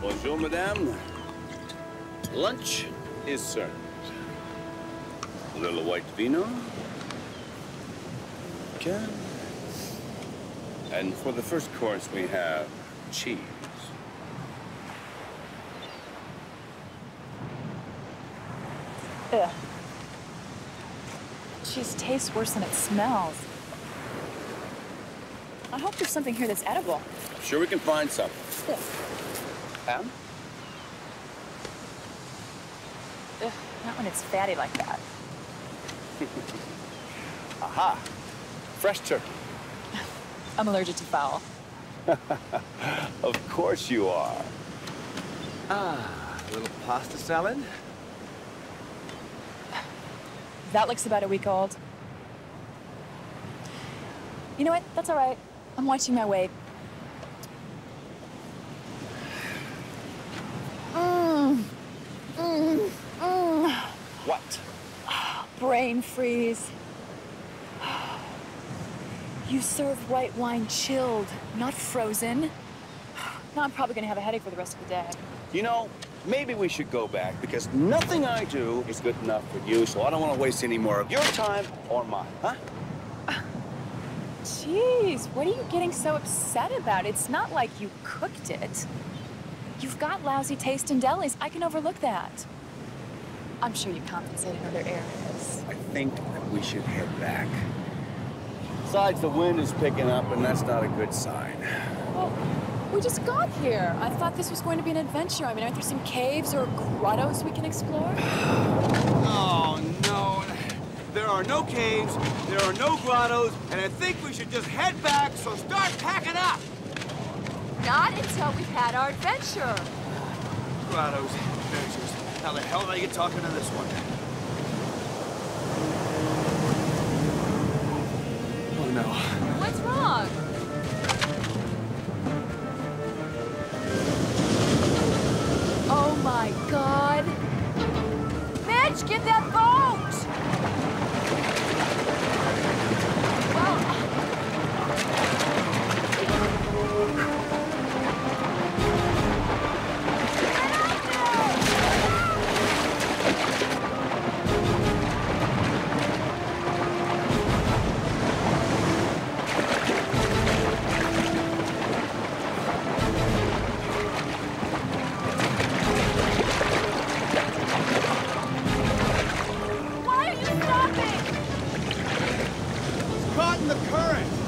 Bonjour, madame. Lunch is served. A little white vino. Okay. And for the first course, we have cheese. Ugh. Cheese tastes worse than it smells. I hope there's something here that's edible. Sure we can find some. Ugh. Ham? Ugh, not when it's fatty like that. Aha! Fresh turkey. I'm allergic to fowl. Of course you are. Ah, a little pasta salad. That looks about a week old. You know what? That's all right. I'm watching my weight. Brain freeze. You serve white wine chilled, not frozen. Now I'm probably gonna have a headache for the rest of the day. You know, maybe we should go back because nothing I do is good enough for you, so I don't want to waste any more of your time or mine, huh? Jeez, what are you getting so upset about? It's not like you cooked it. You've got lousy taste in delis. I can overlook that. I'm sure you compensate in other areas. I think that we should head back. Besides, the wind is picking up, and that's not a good sign. Well, we just got here. I thought this was going to be an adventure. I mean, aren't there some caves or grottos we can explore? Oh, no. There are no caves, there are no grottos, and I think we should just head back, so start packing up! Not until we've had our adventure. Grottos, adventures. How the hell did I get talking to this one? Oh, no. What's wrong? Oh my god. Mitch, get that boat! in the current.